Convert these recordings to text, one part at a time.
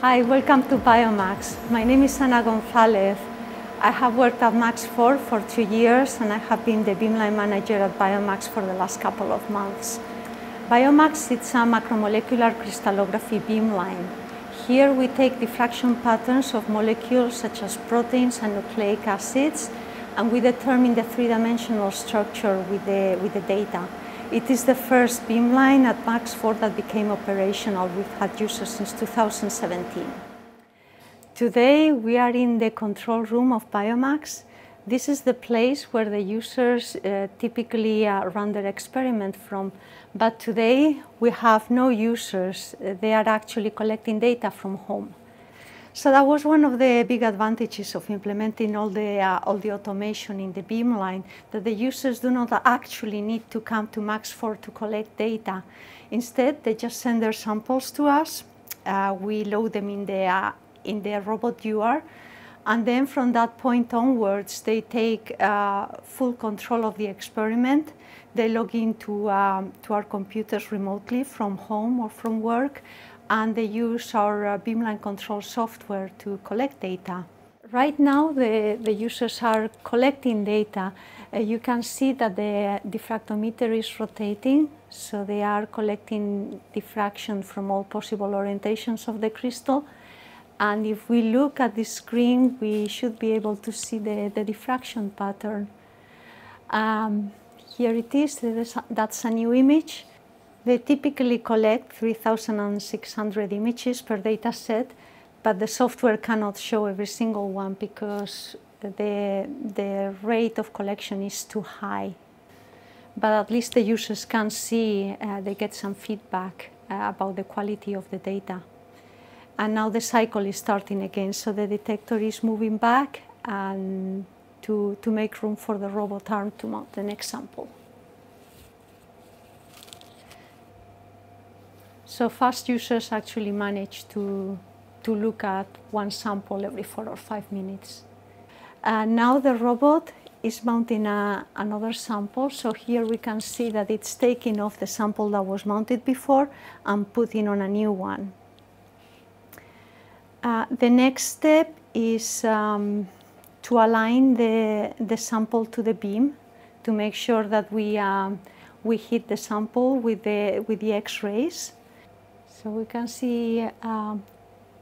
Hi, welcome to BioMAX. My name is Ana Gonzalez. I have worked at MAX IV for two years and I have been the beamline manager at BioMAX for the last couple of months. BioMAX is a macromolecular crystallography beamline. Here we take diffraction patterns of molecules such as proteins and nucleic acids and we determine the three-dimensional structure with the, with the data. It is the first beamline at MAX IV that became operational. We've had users since 2017. Today we are in the control room of BioMAX. This is the place where the users uh, typically uh, run their experiment from. But today we have no users. They are actually collecting data from home. So that was one of the big advantages of implementing all the, uh, all the automation in the beamline, that the users do not actually need to come to MAX IV to collect data. Instead, they just send their samples to us. Uh, we load them in the, uh, in the robot UR, and then from that point onwards, they take uh, full control of the experiment. They log into um, to our computers remotely from home or from work, and they use our uh, Beamline control software to collect data. Right now, the, the users are collecting data. Uh, you can see that the diffractometer is rotating, so they are collecting diffraction from all possible orientations of the crystal. And if we look at the screen, we should be able to see the, the diffraction pattern. Um, here it is, that's a new image. They typically collect 3,600 images per data set, but the software cannot show every single one because the, the rate of collection is too high. But at least the users can see, uh, they get some feedback uh, about the quality of the data. And now the cycle is starting again, so the detector is moving back and to, to make room for the robot arm to mount the next sample. So fast users actually manage to, to look at one sample every four or five minutes. Uh, now the robot is mounting a, another sample. So here we can see that it's taking off the sample that was mounted before and putting on a new one. Uh, the next step is um, to align the, the sample to the beam to make sure that we, um, we hit the sample with the, with the X-rays. So we can see um,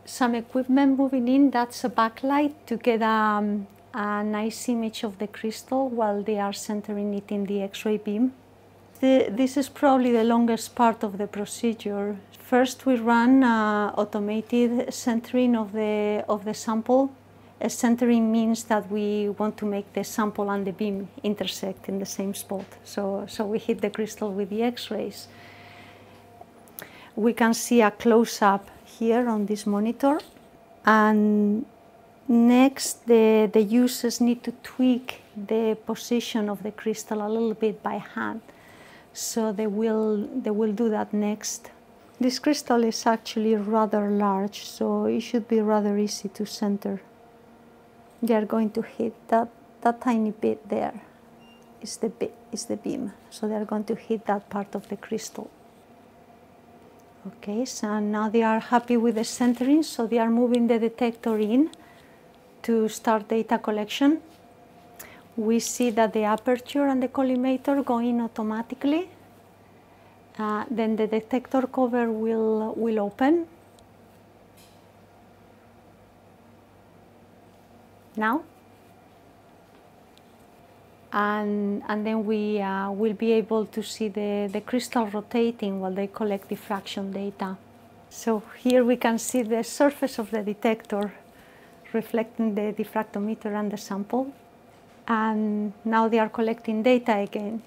some equipment moving in. That's a backlight to get um, a nice image of the crystal while they are centering it in the X-ray beam. The, this is probably the longest part of the procedure. First, we run uh, automated centering of the, of the sample. A centering means that we want to make the sample and the beam intersect in the same spot. So, so we hit the crystal with the X-rays we can see a close-up here on this monitor. And next, the, the users need to tweak the position of the crystal a little bit by hand. So they will, they will do that next. This crystal is actually rather large, so it should be rather easy to center. They are going to hit that, that tiny bit there is the, is the beam. So they are going to hit that part of the crystal. Okay, so now they are happy with the centering, so they are moving the detector in to start data collection. We see that the aperture and the collimator go in automatically. Uh, then the detector cover will, will open. Now and, and then we uh, will be able to see the, the crystal rotating while they collect diffraction data. So here we can see the surface of the detector reflecting the diffractometer and the sample. And now they are collecting data again.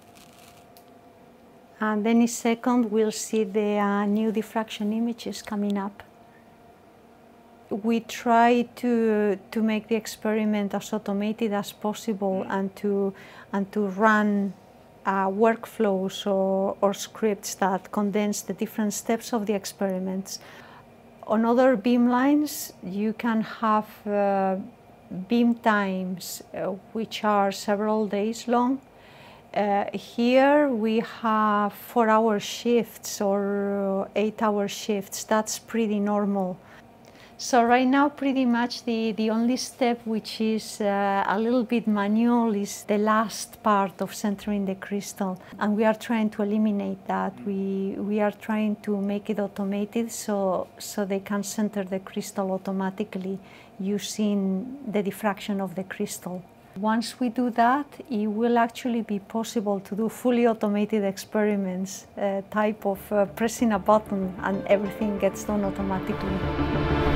And any second we'll see the uh, new diffraction images coming up we try to to make the experiment as automated as possible and to and to run uh, workflows or, or scripts that condense the different steps of the experiments. On other beamlines, you can have uh, beam times uh, which are several days long. Uh, here we have four hour shifts or eight hour shifts. That's pretty normal So right now, pretty much the, the only step which is uh, a little bit manual is the last part of centering the crystal. And we are trying to eliminate that. We, we are trying to make it automated so, so they can center the crystal automatically using the diffraction of the crystal. Once we do that, it will actually be possible to do fully automated experiments, uh, type of uh, pressing a button and everything gets done automatically.